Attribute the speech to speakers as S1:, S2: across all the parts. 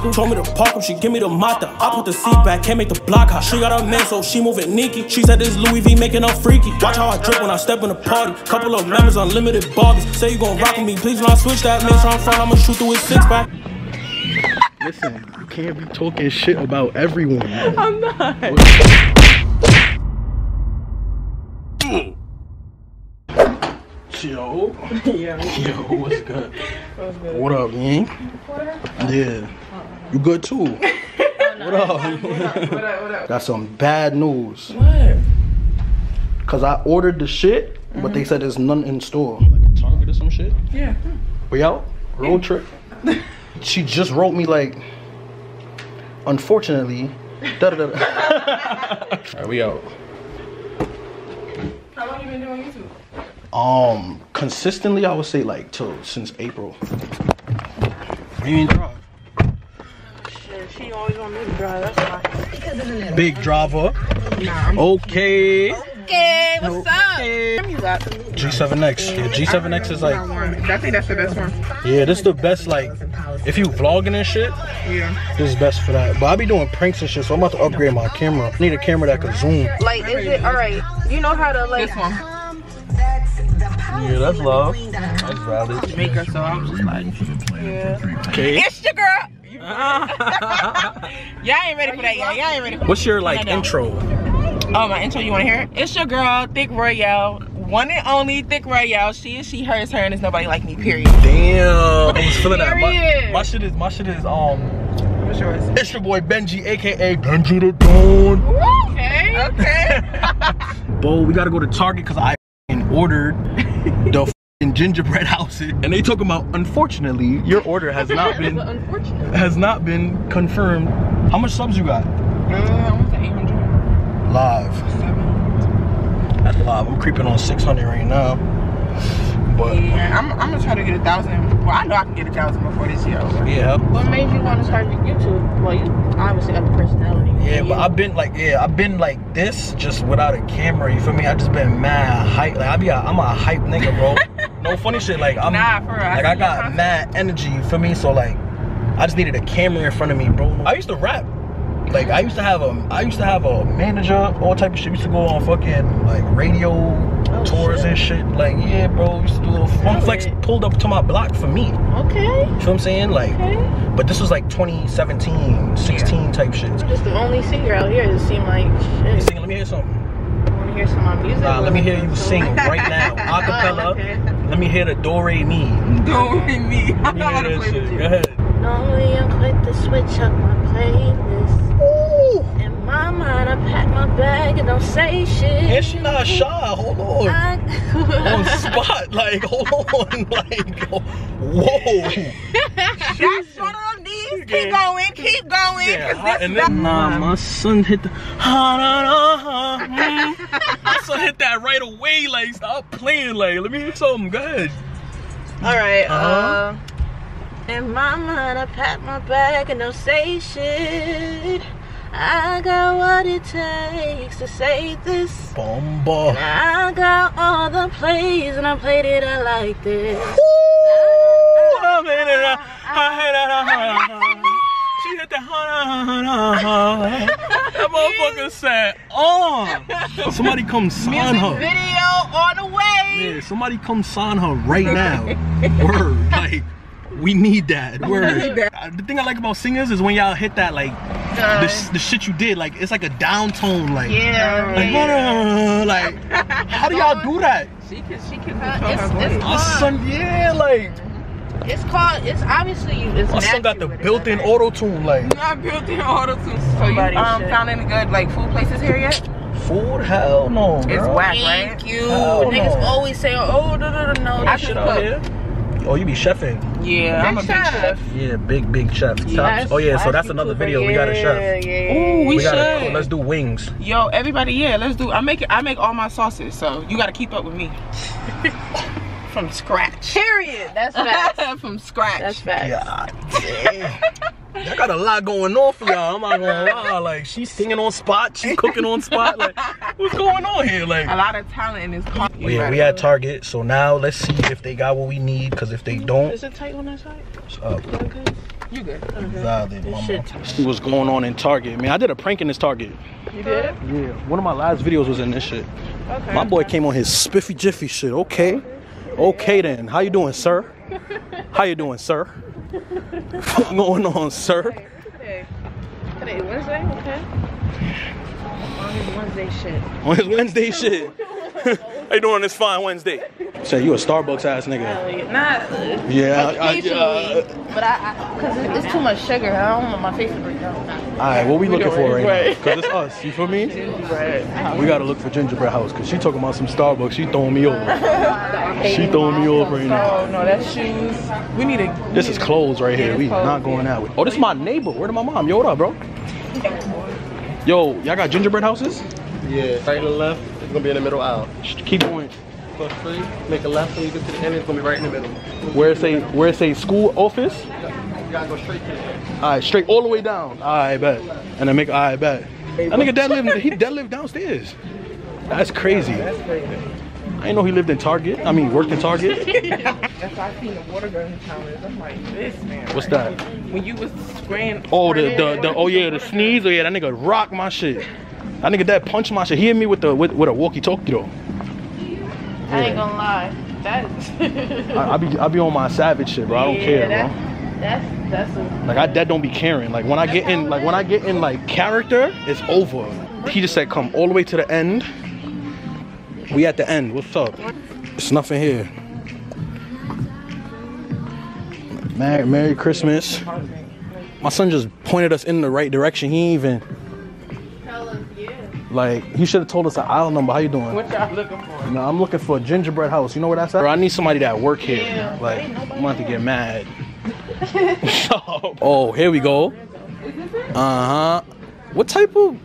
S1: school. Told me to park up, she give me the mata. I put the seat back, can't make the block hot. She got a man, so she moving Nikki. She said this Louis V making her freaky. Watch how I drip when I step in the party. Couple of members, unlimited bargains. Say you gon' rock with me, please when I switch that. Make sure I'm front, I'ma shoot through his six pack.
S2: Listen, you can't be talking shit about everyone.
S3: I'm not.
S2: Yo.
S3: yeah.
S2: Yo, what's good?
S3: What's good?
S2: What up, man? Yeah. You good too? what up?
S3: What up? What up?
S2: Got some bad news.
S3: What?
S2: Cause I ordered the shit, but they said there's none in store. Like a Target or some shit.
S3: Yeah.
S2: We out? Road trip? she just wrote me like, unfortunately, da da da. Alright, we out.
S3: How long you been doing YouTube?
S2: Um, consistently, I would say like till since April. What do you mean drive?
S3: Shit, she always want me to drive. That's why.
S2: Big driver. Okay.
S3: Okay, what's up?
S2: Okay.
S3: You
S2: G7X. Yeah, G7X is like,
S3: I think that's the best one.
S2: yeah, this is the best. Like, if you vlogging and shit,
S3: Yeah.
S2: this is best for that. But I be doing pranks and shit, so I'm about to upgrade my camera. I need a camera that can zoom.
S3: Like, is it all right? You know how to like
S4: This one.
S2: Yeah, that's love. That's valid.
S4: Maker, so I'm just like,
S3: Yeah.
S2: Okay.
S4: it's your girl. Y'all ain't ready for that yet. Y'all ain't ready. For
S2: What's your like intro?
S4: Oh, my intro, you want to hear it? It's your girl, Thick Royale. One and only Thick Royale. She is she, her is her, and there's nobody like me, period.
S2: Damn, I was feeling that. My, my shit is my shit is um.
S4: What's yours?
S2: It's your boy Benji, aka Benji the Don.
S4: Okay. Okay.
S2: Bo, we gotta go to Target because I ordered the gingerbread houses, and they talking about unfortunately your order has not been has not been confirmed. How much subs you got?
S4: Uh, what's that, 800?
S2: Live. That's live. I'm creeping on 600 right now. But
S4: Yeah, I'm, I'm gonna try to get a thousand. Well, I know I can get a thousand before this year over.
S2: yeah.
S3: What made you want to start YouTube? Well, you obviously got the personality.
S2: Yeah, but I've been like, yeah, I've been like this just without a camera. You feel me? I just been mad hype. Like I be, a, I'm a hype nigga, bro. no funny shit. Like I'm,
S4: Nah, for real.
S2: Like I got mad energy. You feel me? So like, I just needed a camera in front of me, bro. I used to rap. Like I used to have a, I used to have a manager, all type of shit. We used to go on fucking like radio
S3: Oh,
S2: tours
S3: shit.
S2: and shit. Like yeah, bro. We used to do a Funk Flex. Pulled up to my block for me.
S3: Okay.
S2: You feel what I'm saying? Like,
S3: Okay.
S2: but this was like 2017, 16 type shit.
S3: You're just the only singer out here that seem like shit.
S2: singing? Let me hear something.
S3: Want to hear some of my music?
S2: Nah, let me hear you sing right now, acapella.
S3: Oh, okay.
S2: Let me hear the do re mi.
S4: Don't with me. I
S2: Let me
S4: know
S2: hear
S4: to
S2: that
S4: play
S2: shit.
S4: with
S2: Go ahead.
S3: Normally I'm quick to switch up my playlist.
S2: Ooh,
S3: In my mind, I pack my bag and don't say shit.
S2: and she not shy. Hold on.
S3: I-
S2: On spot, like hold on, like whoa.
S4: That's one of them knees.
S2: Yeah.
S4: Keep going. Keep going.
S2: Yeah,
S4: 'cause
S2: hot,
S4: this
S2: and then nah, my son hit the ha na na ha. mm. My son hit that right away. Like stop playing. Like let me hear something. Go ahead.
S3: All right.
S2: Uh-huh.
S3: Uh, in my mind, I pack my bag and don't say shit. I got what it takes to say this.
S2: Bomba.
S3: I got all the plays and I played it out like this.
S2: I made it, uh, I hit it, uh, She hit the ha ha ha ha. That motherfucker said, "Oh, somebody come sign
S4: music
S2: her."
S4: video on the way.
S2: Yeah, somebody come sign her right now. Word, like we need that. Word.
S4: need that.
S2: Uh, The thing I like about singers is when y'all hit that like the, the shit you did. Like it's like a down tone. Like
S4: Yeah.
S2: like,
S4: yeah.
S2: "Uh," like how do y'all do that?
S4: She can. She can
S3: Uh,
S4: control
S3: it's-
S4: her
S3: it's-
S2: My son, yeah, like
S3: It's called. It's obviously you. It's
S2: my son got the
S3: natural with it,
S2: built-in
S3: like-
S2: auto tune. Like
S4: Not built in auto tune. So you um found any good like food places here yet?
S2: food, hell no.
S4: It's
S2: girl.
S4: whack,
S3: Thank you.
S2: Hell
S3: Niggas
S2: no.
S3: always say, "Oh, no, no, no, no."
S4: I should
S2: Shit
S3: shit
S2: out
S4: cook.
S2: here. Oh, you be chefing?
S4: Yeah, I'm a big
S3: chef.
S4: chef.
S2: Yeah, big big chef.
S3: Yes,
S2: oh yeah, so that's another
S3: YouTuber,
S2: video. We got a
S3: yeah,
S2: chef.
S3: Yeah, yeah.
S4: Ooh, we,
S2: We gotta
S4: should.
S2: let's do wings.
S4: Yo, everybody, yeah, let's do. I make it. I make all my sauces, so you gotta keep up with me. From scratch.
S3: Period. That's facts.
S4: From scratch.
S3: That's facts.
S2: Yeah, damn. Y'all got a lot going on for y'all. I'm not gonna lie. Like she's singing on spot, she's cooking on spot. Like what's going on here? Like
S4: a lot of talent in this car.
S2: yeah, we at Target, so now let's see if they got what we need. Cause if they don't,
S3: Is it tight on that side?
S2: uh,
S3: Okay.
S4: You good?
S2: Valid, mama.
S3: Shit.
S2: See what's going on in Target, man. I did a prank in this Target.
S4: You did?
S2: Yeah, one of my last videos was in this shit.
S4: Okay.
S2: My boy came on his spiffy jiffy shit. Okay, okay then. How you doing, sir? How you doing, sir? What's going on, sir?
S4: Okay. Today Wednesday. Okay. On his Wednesday shit.
S2: On his Wednesday shit. How you doing this fine Wednesday? Say you a Starbucks ass nigga.
S3: Not
S2: Yeah, I, I, uh,
S3: but I, because it's too much sugar. I don't want my face to break down.
S2: All right, what we looking for right now? Cause it's us. You feel me?
S4: Right.
S2: We gotta look for gingerbread house. Cause she talking about some Starbucks. She throwing me over. She throwing me over right now.
S4: Oh no, that's shoes. We need a.
S2: This is clothes right here. We not going out. with- Oh, this is my neighbor. Where to my mom? Yo, what up, bro? Yo, y'all got gingerbread houses?
S5: Yeah, right to the left. It's gonna be in the middle aisle.
S2: Keep going.
S5: Plus three, make a left when you get to the end. It's gonna be right in the middle.
S2: Where it say where it say school office?
S5: You gotta go straight.
S2: All right, straight all the way down. I bet. And then make I bet. That nigga dead live he dead live downstairs. That's crazy.
S4: That's crazy.
S2: I didn't know he lived in Target. I mean, worked in Target.
S4: That's why I seen the water gun challenge. I'm like, this man.
S2: What's that?
S4: When you was spraying.
S2: Oh, the the, the oh yeah, the sneeze. Oh yeah, that nigga rock my shit. That nigga that punch my shit. He hit me with the with, with a walkie-talkie though.
S3: I ain't gonna lie. That's
S2: I, I be I be on my savage shit, bro. I don't care, bro.
S3: That's that's a
S2: Like I dead don't be caring. Like when I get in, like when I get in like character, it's over. He just said come all the way to the end. We at the end. What's up? It's nothing here. Merry, Merry Christmas. My son just pointed us in the right direction. He even like he should have told us an aisle number. How you doing?
S4: What y'all looking for?
S2: No, I'm looking for a gingerbread house. You know where that's at? Bro, I need somebody that work here. Like, I'm about to get mad. oh, here we go. Uh huh. What type of?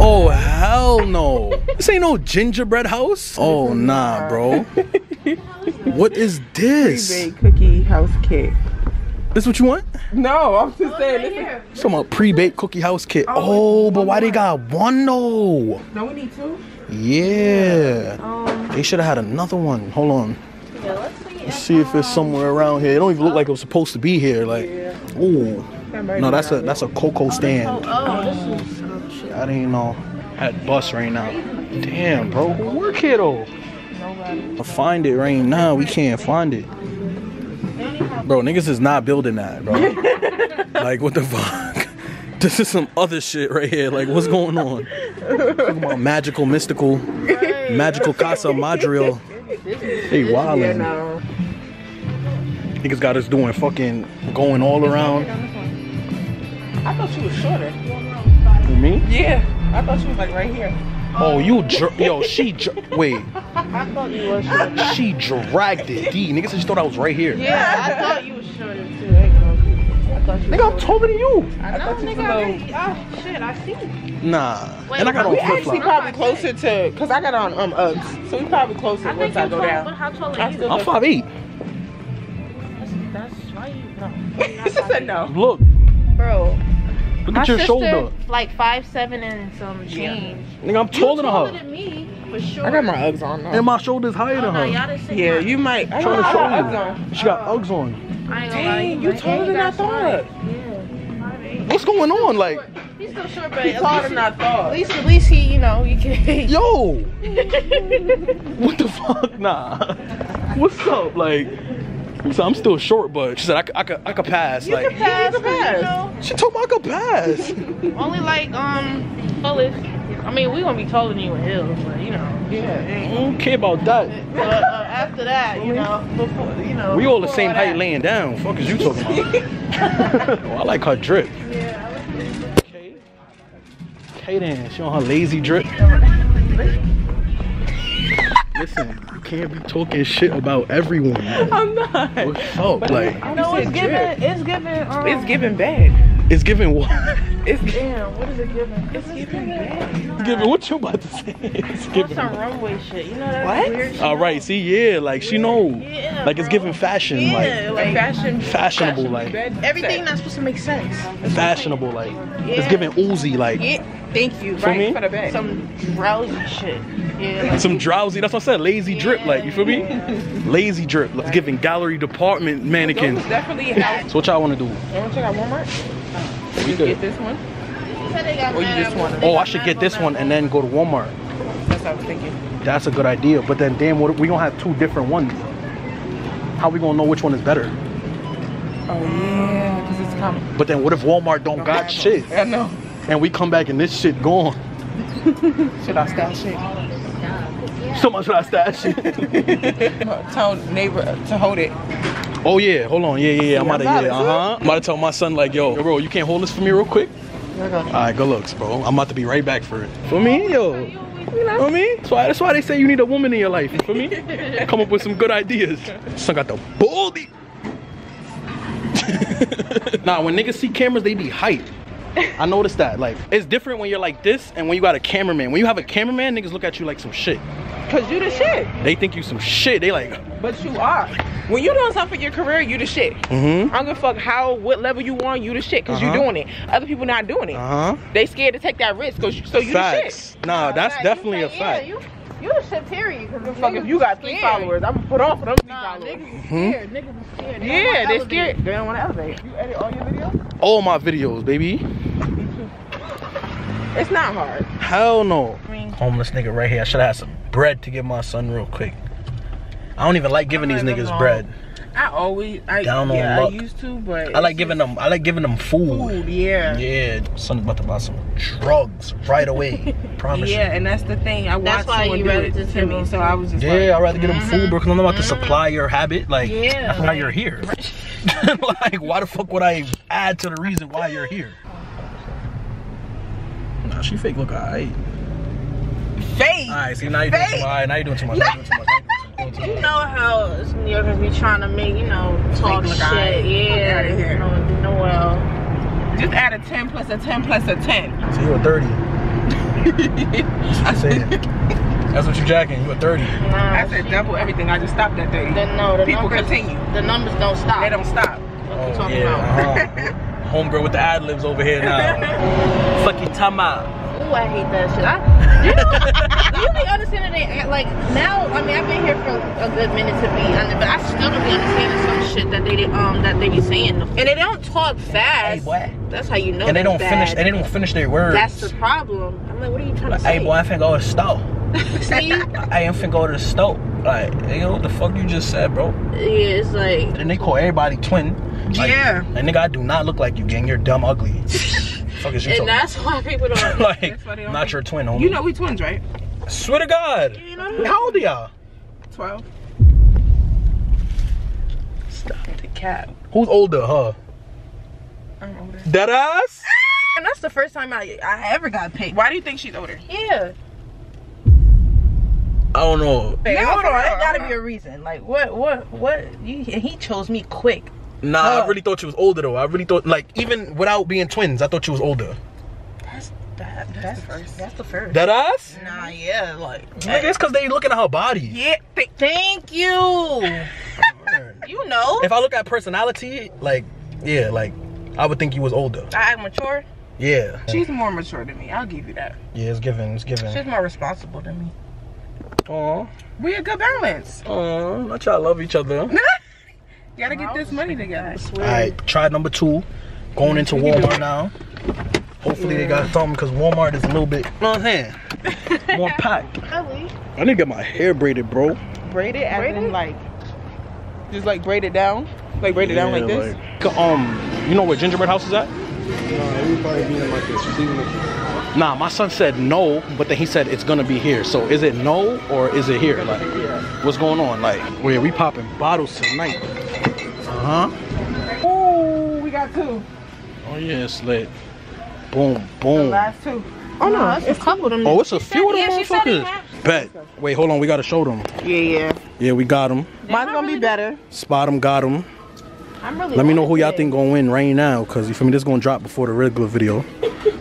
S2: Oh hell no! This ain't no gingerbread house. Oh nah, bro. What is this?
S4: Pre-baked cookie house cake.
S2: This what you want?
S4: No, I'm just saying. This is,
S2: Some pre-baked cookie house kit. Oh, but why they got one though?
S4: no, we need two.
S2: Yeah. They should have had another one. Hold on.
S3: yeah. Let's see.
S2: If it's somewhere around here. It don't even look like it was supposed to be here. Like, ooh. No, that's a that's a cocoa stand.
S3: Oh, this is some shit.
S2: I didn't know. At bus right now. Damn, bro. Who work here though?
S4: Nobody.
S2: Find it right now. We can't find it. Bro, niggas is not building that, bro. like, what the fuck? This is some other shit right here. Like, what's going on? Talking about magical, mystical, magical Casa Madrigal. Hey, wildin'.
S4: No.
S2: Niggas got us doing fucking going all around.
S4: I thought she was shorter.
S2: Me?
S4: Yeah, I thought she was like right here.
S2: Oh, you dr- yo, she dr- wait,
S3: I thought you was shorter.
S2: she dragged it. D, nigga said she thought I was right here.
S3: Yeah, I thought you was shorter too. I ain't gonna lie. Thought you.
S2: Nigga, I'm taller than you.
S3: I know,
S4: thought you
S3: nigga.
S4: a
S3: I
S4: little-
S3: already- Oh shit, I see.
S2: Nah,
S3: Wait,
S2: and I got
S3: we
S2: on
S4: We
S2: flip
S4: actually
S2: flops.
S4: probably closer to, cause I got on um Uggs, so we probably closer
S3: I
S4: once I go
S3: tall,
S4: down.
S3: how tall
S4: I
S3: are you?
S4: still
S2: I'm five eight.
S3: That's why you no.
S4: she said no.
S2: Look,
S3: Bro,
S2: look
S3: my
S2: at your
S3: sister,
S2: shoulder.
S3: like five seven and some
S4: Yeah.
S3: change.
S2: Nigga, I'm
S3: You
S2: taller than
S3: taller
S2: her.
S3: than me, for sure.
S4: I got my Uggs on now.
S2: And my shoulder's higher
S3: Oh,
S2: than
S3: no,
S2: her.
S4: yeah,
S3: mine.
S4: you might. I
S2: Trying to
S4: got
S2: show
S4: Uggs
S2: you.
S4: on.
S2: She got Uggs on.
S3: I ain't gonna lie,
S4: Dang,
S3: you
S4: you taller than I thought.
S3: Yeah.
S2: What's going on? Like,
S3: He's still short, but
S4: He's taller than I thought.
S3: at least, at least he, you know, you can.
S2: yo, what the fuck? Nah. What's up? Like, so I'm still short, but she said I could, I could, I could pass.
S4: You
S2: like,
S4: can pass,
S3: you
S4: pass.
S3: know,
S2: she told me I could pass.
S3: only like um tallest. I mean, we gonna be taller than you in hills, but you know.
S2: I
S4: Yeah.
S2: don't care about that.
S3: But uh, after that, you know, before you know,
S2: We all the
S3: before
S2: same height
S3: that-
S2: laying down. Fuck is you talking about? oh, I like her drip. Okay. Okay then, she on her lazy drip. Listen, you can't be talking shit about everyone.
S4: I'm not.
S2: What's up? Like,
S3: No,
S4: know
S3: it's
S4: said
S3: giving. It's giving. Um,
S4: It's giving bad.
S2: It's giving what?
S4: It's damn. What is it giving? It's giving bad.
S2: Giving what you about to say? It's giving.
S3: some runway shit. You know that
S4: What?
S3: weird shit?
S2: All right, see, yeah, like she know,
S3: Yeah,
S2: like it's giving fashion,
S3: Yeah,
S2: like
S3: like
S4: fashion.
S2: fashionable, like
S3: everything that's supposed to make sense.
S2: fashionable, like it's giving oozy, like
S3: Yeah, thank you.
S2: For
S4: right
S2: me?
S4: for the bag.
S3: Some drowsy shit. Yeah, like,
S2: some drowsy. That's what I said, lazy drip, like you feel me? Lazy drip. It's giving gallery department mannequins.
S4: is definitely house.
S2: So what y'all want to do?
S4: You want to check out Walmart?
S2: We
S4: Get this one.
S3: said they got
S4: Or you just wanna-
S2: Oh, I should get this one and then go to Walmart.
S4: That's what I was thinking.
S2: That's a good idea. But then, damn, what, we gonna have two different ones. How we gonna know which one is better?
S4: Oh yeah, because it's coming.
S2: But then, what if Walmart don't got shit
S4: I know.
S2: and we come back and this shit gone?
S4: Should I stash it?
S2: So much for that stash shit.
S4: Tell neighbor to hold it.
S2: Oh yeah, hold on. Yeah, yeah, yeah. I'm
S4: Yeah,
S2: about to
S4: I'm about
S2: uh
S4: to.
S2: huh. I'm about to tell my son like, yo, yo, bro, you can't hold this for me real quick. All right, good looks, bro. I'm about to be right back for it. For me, yo. You know what I mean? That's why, that's why they say you need a woman in your life. For me? Come up with some good ideas. Son got the baldy. nah, when niggas see cameras, they be hype. I noticed that. Like, it's different when you're like this and when you got a cameraman. When you have a cameraman, niggas look at you like some shit.
S4: Cause you the shit.
S2: They think you some shit. They like,
S4: But you are. When you doing something for your career, you the shit.
S2: mm-hmm.
S4: I don't give a fuck how, what level you on, you the shit. because
S2: Uh-huh.
S4: you doing it. Other people not doing it.
S2: Uh-huh.
S4: They scared to take that risk, cause you, so you
S2: Facts. The shit.
S3: Nah, that's you
S2: definitely a fact.
S3: Yeah, you, you the shit period. Cause
S4: Fuck if you got three followers, I'm gonna put off for them three
S3: Nah,
S4: followers.
S3: niggas is
S2: Hmm?
S3: scared. Niggas is scared. They
S4: Yeah, they
S3: elevate.
S4: scared. They don't want to elevate. You edit all your videos?
S2: All my videos, baby.
S4: It's not hard.
S2: Hell no.
S4: I mean-
S2: Homeless nigga right here. I should have had some bread to give my son real quick. I don't even like giving these niggas
S4: even
S2: bread.
S4: I always, I,
S2: Down on
S4: yeah,
S2: luck.
S4: I used to, but
S2: I like giving them. I like giving them food.
S4: food. Yeah.
S2: Yeah, son's about to buy some drugs right away. Promise
S4: Yeah, and that's the thing. I
S3: That's
S4: watched
S3: why
S4: someone
S3: you
S4: do
S3: rather
S4: it to me, so I was just
S2: you. Yeah, I'd rather get them food, mm-hmm. bro, because I'm about to mm-hmm. supply your habit. Like,
S3: Yeah.
S2: that's why you're here. like, why the fuck would I add to the reason why you're here? Nah, she fake look alright.
S4: fake.
S2: Alright, see now you're doing too
S4: Fake.
S2: much. Alright, now you're doing too much.
S3: You know how New Yorkers be trying to make, you know, talk shit.
S4: alright.
S3: Yeah.
S4: Outta here.
S3: You know, do no well.
S4: Just add a 10 plus a 10 plus a 10.
S2: So you a 30. I said. That's what you're jacking. You a 30.
S3: Nah,
S4: I said double everything. I just stopped at 30.
S3: the, no, the
S4: People
S3: numbers,
S4: continue.
S3: The numbers don't stop.
S4: They don't stop.
S3: What you talking about?
S2: uh-huh. Homegirl with the ad libs over here now. Fuck you, time out.
S3: Ooh, I hate that shit. I, you know, you be understanding they like now? I mean, I've been here for a good minute to be honest, but I still don't be understanding some shit that they um that they be saying, and they don't talk fast.
S2: Hey, boy.
S3: That's how you know.
S2: And they don't finish. And they don't finish their words.
S3: That's the problem. I'm like, what are you trying to say?
S2: Hey, boy, I finna go to the store.
S3: See?
S2: I ain't finna go to the store. Like, yo, what the fuck you just said, bro?
S3: yeah, it's like
S2: And they call everybody twin. Like,
S4: Yeah.
S2: And nigga, I do not look like you, gang. You're dumb, ugly. fuck is you
S3: and
S2: talking?
S3: that's why people don't.
S2: like,
S4: That's why don't
S2: not your twin, homie.
S4: You know we twins, right?
S2: Swear to God.
S3: You know?
S2: How old are y'all?
S4: 12.
S2: Stop.
S4: The cat.
S2: Who's older, huh?
S4: I'm older.
S2: Dead ass? Ah!
S3: And that's the first time I I ever got paid.
S4: Why do you think she's older?
S3: Yeah.
S2: I don't know.
S3: Hey,
S4: No,
S3: hold on.
S4: real,
S3: There gotta be a reason. Like what? What? What? You, he chose me quick.
S2: Nah,
S3: Huh.
S2: I really thought she was older though. I really thought, like, even without being twins, I thought she was older.
S3: That's that, that's,
S4: the first.
S3: That's the first.
S2: Dead ass?
S3: Nah, yeah, like.
S2: Nigga, it's cause they looking at her body.
S4: Yeah. Th-
S3: Thank you. You know.
S2: If I look at personality, like, yeah, like, I would think you was older.
S3: I act mature.
S2: Yeah.
S4: she's more mature than me. I'll give you that.
S2: Yeah, it's given. It's given.
S3: She's more responsible than me.
S2: Aw.
S4: We a good balance.
S2: Aw. Not y'all love each other.
S4: You gotta get this money together.
S2: Alright, try number two. Going into Walmart now. Hopefully they got something because Walmart is a little bit, you know what I'm saying? More packed. I need to get my hair braided, bro.
S4: Braided it as
S3: Braid
S4: in like, just like braid it down. Like braid it down like this.
S2: like- um, you know where Gingerbread House is at?
S5: No, it would probably be in like this.
S2: Nah, my son said no, but then he said it's gonna be here. So is it no or is it here? Like, what's going on? Like, where we popping bottles tonight? Uh huh.
S4: Ooh, we got two.
S2: Oh yeah, it's lit. Boom, boom.
S4: Last two.
S3: Oh no, it's a couple of them.
S2: Oh, it's a few of them
S3: Yeah, she said it
S2: motherfuckers. Bet. Wait, hold on. We gotta show them.
S4: Yeah, yeah.
S2: Yeah, we got them.
S4: Mine's gonna be better.
S2: Spot them, got them.
S6: I'm really
S2: Let me know who y'all think gonna win right now, cause you feel me. This gonna drop before the regular video.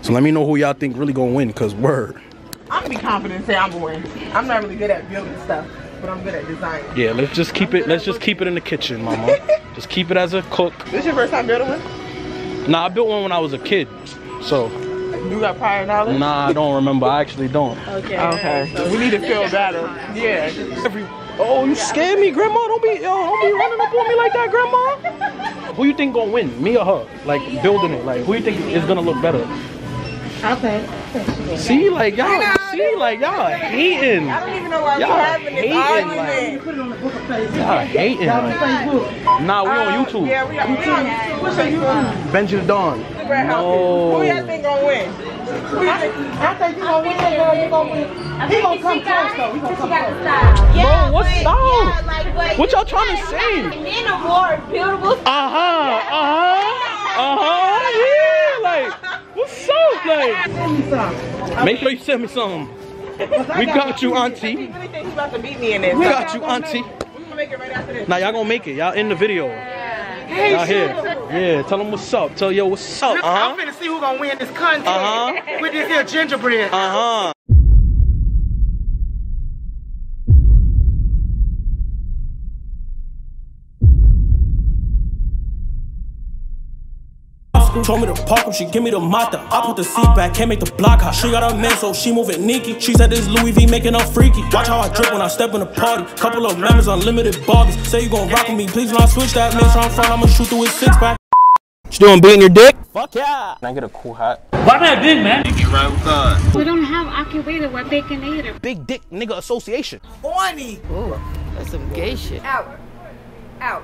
S2: So let me know who y'all think really gonna win, cause word.
S4: I'm gonna be confident and say I'm gonna win. I'm not really good at building stuff, but I'm good at designing.
S2: Yeah, let's just keep it. Let's just keep it in the kitchen, mama. just keep it as a cook.
S4: This your first time building one?
S2: Nah, I built one when I was a kid. So
S4: You got prior knowledge?
S2: nah, I don't remember. I actually don't.
S6: Okay.
S4: Okay. We need to feel better. Yeah.
S2: Every oh, you scared me, grandma. Don't be yo, don't be running up on me like that, grandma. Who you think gonna win, me or her? Like building it. Like who you think is gonna look better?
S6: Okay.
S2: See, like y'all, see, like y'all hating.
S4: I don't even know why
S2: Y'all
S4: we're having this
S2: hating,
S4: argument.
S2: Y'all hating. Like. Nah, we on YouTube.
S4: Yeah, we are. We on YouTube. What's your YouTube?
S2: Benji the Don.
S4: Brad Hopkins. Who y'all think gonna win? Who?
S5: I think you gonna win, girl. You gonna win. He gonna come close though. He gonna come close.
S2: Bro, what's
S3: but-
S2: up?
S3: Yeah, like, but
S2: What
S3: you
S2: y'all trying to
S3: gotta
S2: say?
S3: have Men are more beautiful.
S2: Uh huh. Uh huh. Uh huh. Yeah. Like, what's up? Like,
S5: Send me some.
S2: make sure you send me some. We got you, auntie.
S4: He really think he about to beat me in this.
S2: We got you, auntie.
S4: We're gonna make it right after this.
S2: Now y'all gonna make it. Y'all in the video. Y'all here. Yeah. Tell them what's up. Tell yo what's up. Uh
S5: I'm
S2: huh.
S5: finna see who gonna win this contest
S2: Uh-huh.
S5: with this here gingerbread.
S2: Uh huh.
S7: Told me to park him, she give me the mata. I put the seat back, can't make the block hot. She got a man, so she moving Nikki. She said this Louis V making her freaky. Watch how I drip when I step in the party. Couple of members, unlimited bargains. Say you gon' rock with me, please do not switch that. Make sure I'm front, I'ma shoot through his six pack.
S2: You doing beating your dick?
S8: Fuck yeah. Can I get a cool hat?
S9: Why not big man?
S10: We don't have Accurate, we're Baconator.
S2: Big Dick Nigga Association.
S5: Horny.
S11: That's some gay shit.
S3: Out. Out.